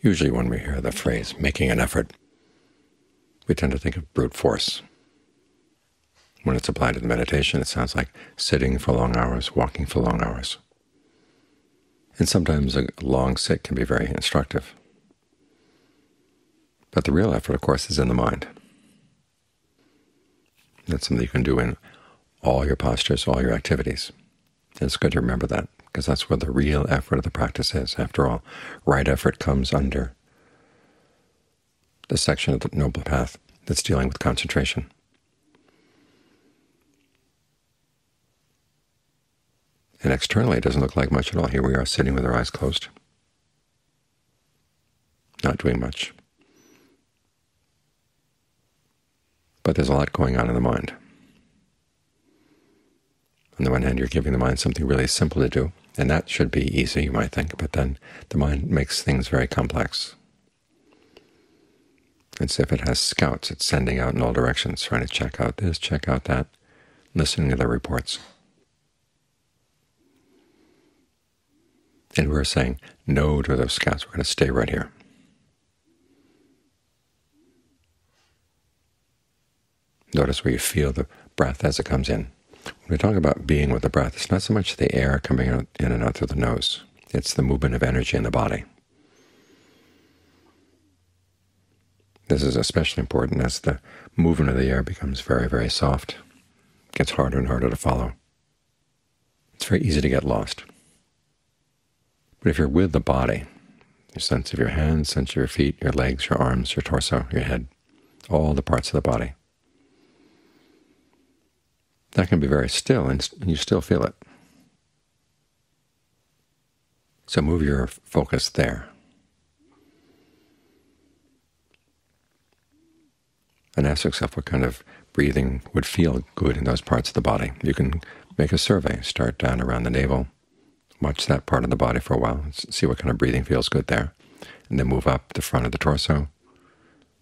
Usually when we hear the phrase making an effort, we tend to think of brute force. When it's applied to the meditation, it sounds like sitting for long hours, walking for long hours. And sometimes a long sit can be very instructive. But the real effort, of course, is in the mind. That's something you can do in all your postures, all your activities. And it's good to remember that, because that's where the real effort of the practice is. After all, right effort comes under the section of the Noble Path that's dealing with concentration. And externally it doesn't look like much at all. Here we are sitting with our eyes closed, not doing much. But there's a lot going on in the mind. On the one hand, you're giving the mind something really simple to do, and that should be easy, you might think, but then the mind makes things very complex. It's if it has scouts, it's sending out in all directions, trying to check out this, check out that, listening to their reports. And we're saying no to those scouts. We're going to stay right here. Notice where you feel the breath as it comes in. When we talk about being with the breath, it's not so much the air coming in and out through the nose. It's the movement of energy in the body. This is especially important as the movement of the air becomes very, very soft. It gets harder and harder to follow. It's very easy to get lost. But if you're with the body, your sense of your hands, sense of your feet, your legs, your arms, your torso, your head, all the parts of the body, that can be very still, and you still feel it. So move your focus there. And ask yourself what kind of breathing would feel good in those parts of the body. You can make a survey. Start down around the navel, Watch that part of the body for a while, see what kind of breathing feels good there, and then move up the front of the torso,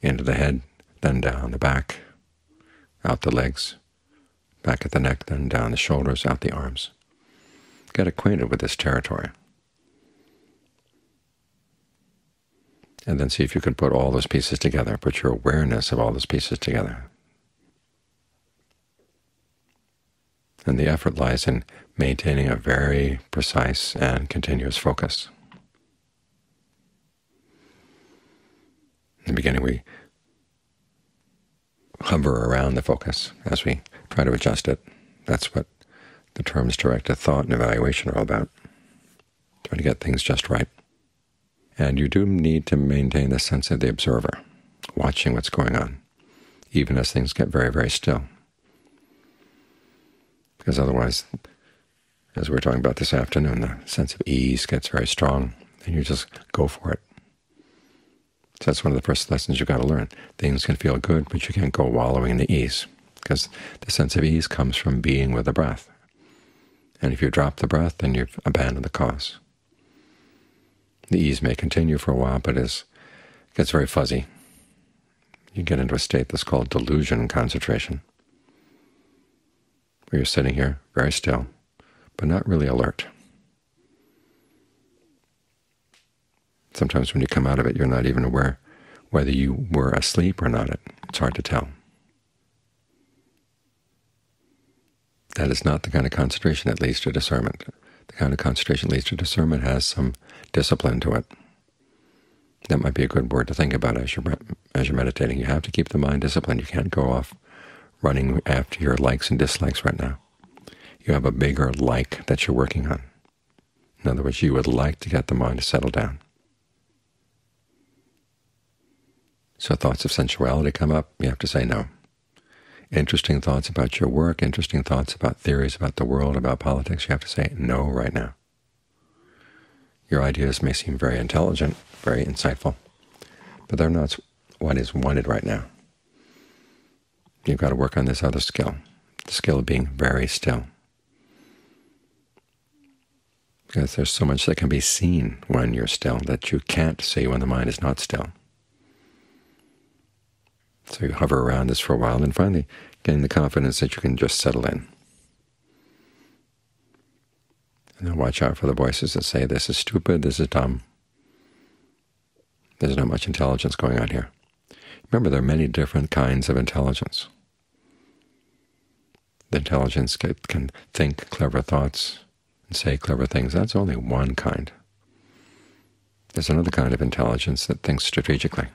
into the head, then down the back, out the legs, back at the neck, then down the shoulders, out the arms. Get acquainted with this territory. And then see if you can put all those pieces together, put your awareness of all those pieces together. And the effort lies in maintaining a very precise and continuous focus. In the beginning, we hover around the focus as we try to adjust it. That's what the terms directed thought and evaluation are all about, trying to get things just right. And you do need to maintain the sense of the observer, watching what's going on, even as things get very, very still because otherwise, as we are talking about this afternoon, the sense of ease gets very strong, and you just go for it. So that's one of the first lessons you've got to learn. Things can feel good, but you can't go wallowing in the ease, because the sense of ease comes from being with the breath. And if you drop the breath, then you've abandoned the cause. The ease may continue for a while, but it gets very fuzzy. You get into a state that's called delusion concentration where you're sitting here very still, but not really alert. Sometimes when you come out of it, you're not even aware whether you were asleep or not. It's hard to tell. That is not the kind of concentration that leads to discernment. The kind of concentration that leads to discernment has some discipline to it. That might be a good word to think about as you're, as you're meditating. You have to keep the mind disciplined. You can't go off running after your likes and dislikes right now. You have a bigger like that you're working on. In other words, you would like to get the mind to settle down. So thoughts of sensuality come up, you have to say no. Interesting thoughts about your work, interesting thoughts about theories about the world, about politics, you have to say no right now. Your ideas may seem very intelligent, very insightful, but they're not what is wanted right now. You've got to work on this other skill, the skill of being very still. Because there's so much that can be seen when you're still that you can't see when the mind is not still. So you hover around this for a while, and finally gain the confidence that you can just settle in. And then watch out for the voices that say, this is stupid, this is dumb. There's not much intelligence going on here. Remember, there are many different kinds of intelligence. The intelligence can think clever thoughts and say clever things. That's only one kind. There's another kind of intelligence that thinks strategically.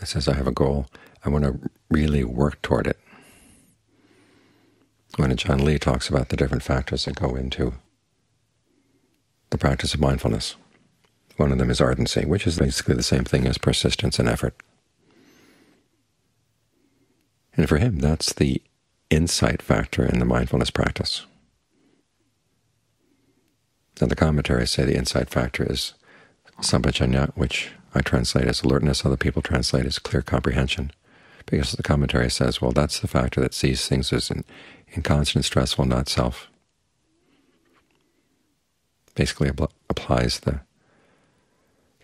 It says, I have a goal. I want to really work toward it. When Ajaan Lee talks about the different factors that go into the practice of mindfulness, one of them is ardency, which is basically the same thing as persistence and effort. And for him, that's the insight factor in the mindfulness practice. Now the commentaries say the insight factor is sampajanya, which I translate as alertness, other people translate as clear comprehension, because the commentary says, well, that's the factor that sees things as in, inconstant stressful, not self. Basically applies the,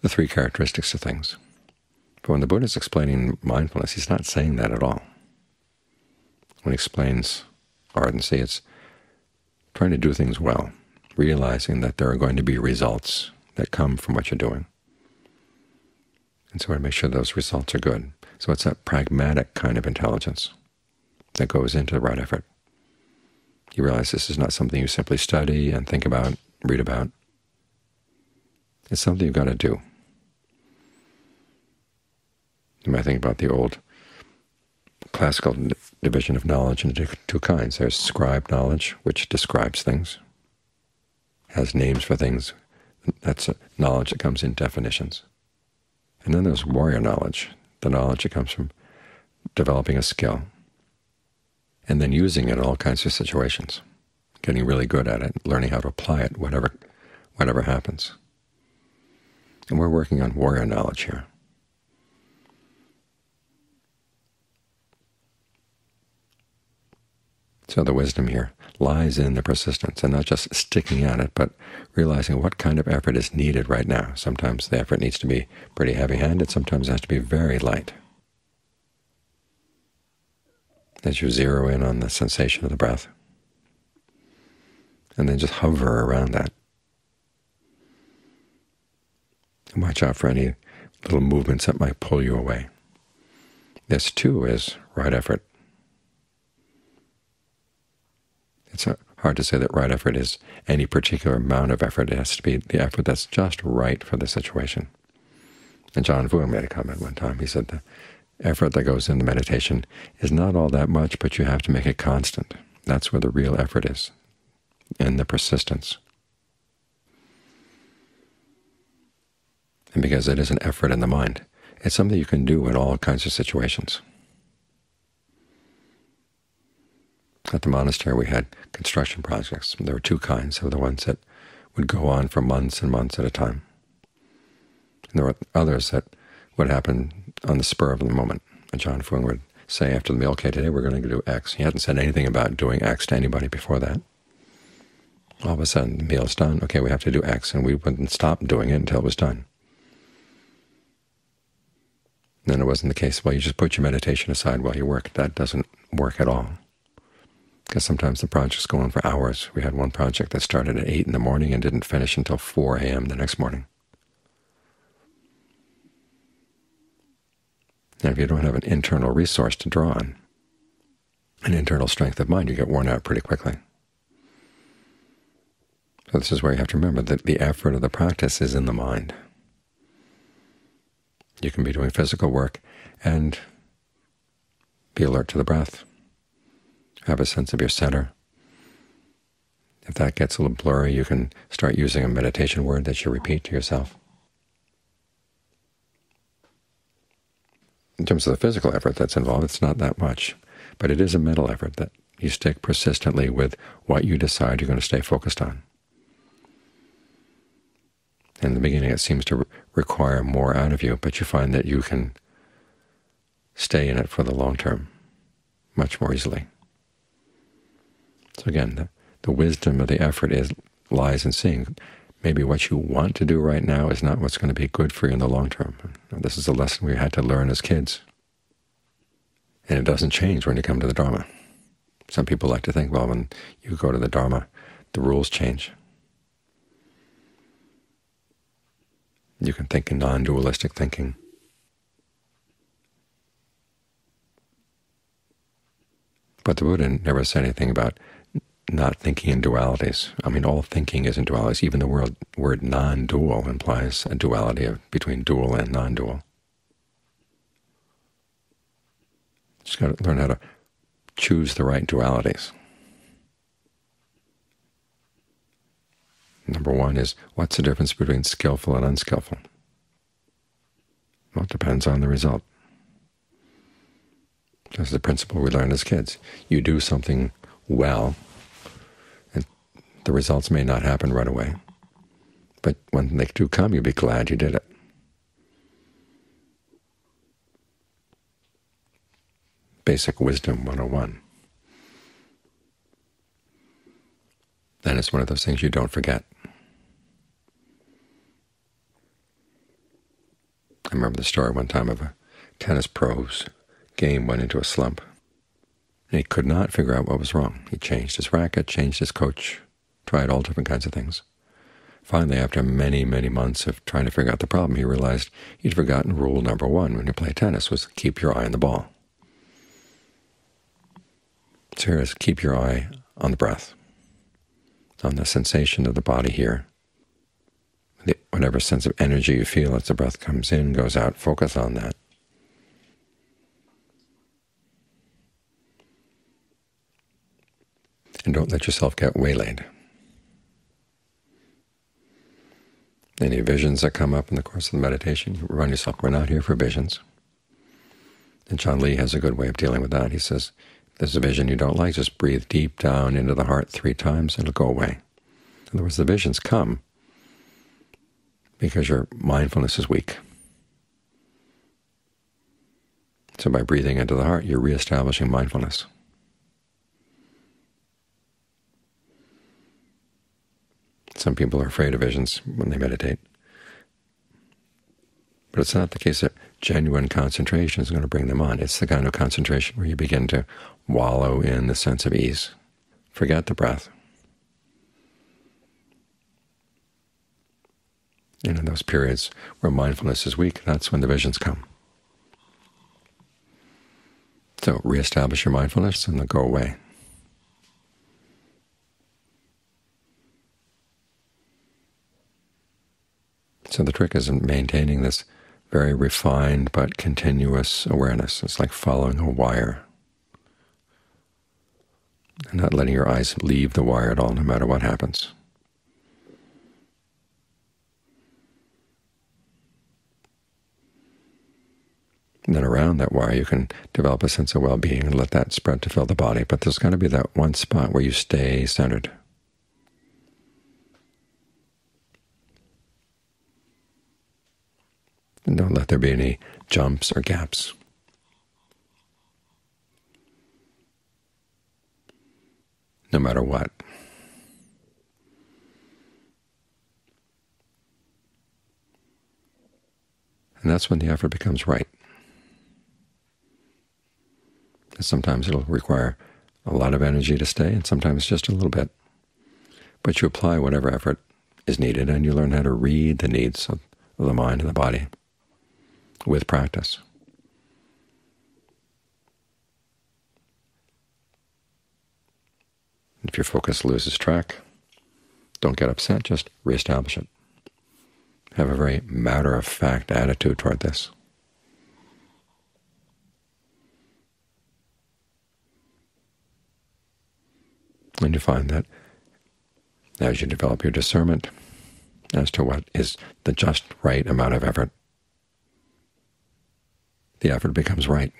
the three characteristics of things. But when the Buddha is explaining mindfulness, he's not saying that at all. When he explains ardency, it's trying to do things well, realizing that there are going to be results that come from what you're doing. And so we want to make sure those results are good. So it's that pragmatic kind of intelligence that goes into the right effort. You realize this is not something you simply study and think about, read about. It's something you've got to do. You might think about the old classical division of knowledge into two kinds. There's scribe knowledge, which describes things, has names for things. That's knowledge that comes in definitions. And then there's warrior knowledge, the knowledge that comes from developing a skill, and then using it in all kinds of situations, getting really good at it, learning how to apply it, whatever, whatever happens. And we're working on warrior knowledge here. So the wisdom here lies in the persistence, and not just sticking at it, but realizing what kind of effort is needed right now. Sometimes the effort needs to be pretty heavy-handed, sometimes it has to be very light. As you zero in on the sensation of the breath, and then just hover around that. And watch out for any little movements that might pull you away. This, too, is right effort. It's hard to say that right effort is any particular amount of effort. It has to be the effort that's just right for the situation. And Ajaan Fuang made a comment one time. He said the effort that goes into meditation is not all that much, but you have to make it constant. That's where the real effort is, and the persistence. And because it is an effort in the mind, it's something you can do in all kinds of situations. At the monastery we had construction projects. There were two kinds. There were the ones that would go on for months and months at a time. And there were others that would happen on the spur of the moment. And Ajaan Fuang would say after the meal, okay, today we're going to do X. He hadn't said anything about doing X to anybody before that. All of a sudden, the meal is done. Okay, we have to do X, and we wouldn't stop doing it until it was done. Then it wasn't the case, well, you just put your meditation aside while you work. That doesn't work at all because sometimes the projects go on for hours. We had one project that started at 8 in the morning and didn't finish until 4 a.m. the next morning. And if you don't have an internal resource to draw on, an internal strength of mind, you get worn out pretty quickly. So this is where you have to remember that the effort of the practice is in the mind. You can be doing physical work and be alert to the breath have a sense of your center. If that gets a little blurry, you can start using a meditation word that you repeat to yourself. In terms of the physical effort that's involved, it's not that much, but it is a mental effort that you stick persistently with what you decide you're going to stay focused on. In the beginning, it seems to require more out of you, but you find that you can stay in it for the long term much more easily. So again, the, the wisdom of the effort is lies in seeing maybe what you want to do right now is not what's going to be good for you in the long term. This is a lesson we had to learn as kids. And it doesn't change when you come to the Dharma. Some people like to think, well, when you go to the Dharma, the rules change. You can think in non-dualistic thinking. But the Buddha never said anything about not thinking in dualities. I mean, all thinking is in dualities. Even the word, word non-dual implies a duality of, between dual and non-dual. Just got to learn how to choose the right dualities. Number one is, what's the difference between skillful and unskillful? Well, it depends on the result. That's the principle we learned as kids. You do something well, the results may not happen right away. But when they do come, you'll be glad you did it. Basic Wisdom 101. That is one of those things you don't forget. I remember the story one time of a tennis pro's game went into a slump. And he could not figure out what was wrong. He changed his racket, changed his coach, tried all different kinds of things. Finally, after many, many months of trying to figure out the problem, he realized he'd forgotten rule number one when you play tennis was keep your eye on the ball. So here is keep your eye on the breath, on the sensation of the body here, whatever sense of energy you feel as the breath comes in, goes out, focus on that. And don't let yourself get waylaid. Any visions that come up in the course of the meditation, you run yourself, we're not here for visions. And Ajaan Lee has a good way of dealing with that. He says, if there's a vision you don't like, just breathe deep down into the heart three times and it'll go away. In other words, the visions come because your mindfulness is weak. So by breathing into the heart, you're reestablishing mindfulness. Some people are afraid of visions when they meditate. But it's not the case that genuine concentration is going to bring them on. It's the kind of concentration where you begin to wallow in the sense of ease. Forget the breath. And in those periods where mindfulness is weak, that's when the visions come. So reestablish your mindfulness and they'll go away. So the trick is in maintaining this very refined but continuous awareness. It's like following a wire and not letting your eyes leave the wire at all, no matter what happens. And then around that wire you can develop a sense of well-being and let that spread to fill the body. But there's got to be that one spot where you stay centered. And don't let there be any jumps or gaps. No matter what. And that's when the effort becomes right. And Sometimes it'll require a lot of energy to stay, and sometimes just a little bit. But you apply whatever effort is needed, and you learn how to read the needs of the mind and the body with practice. If your focus loses track, don't get upset, just reestablish it. Have a very matter-of-fact attitude toward this. And you find that as you develop your discernment as to what is the just right amount of effort, the effort becomes right.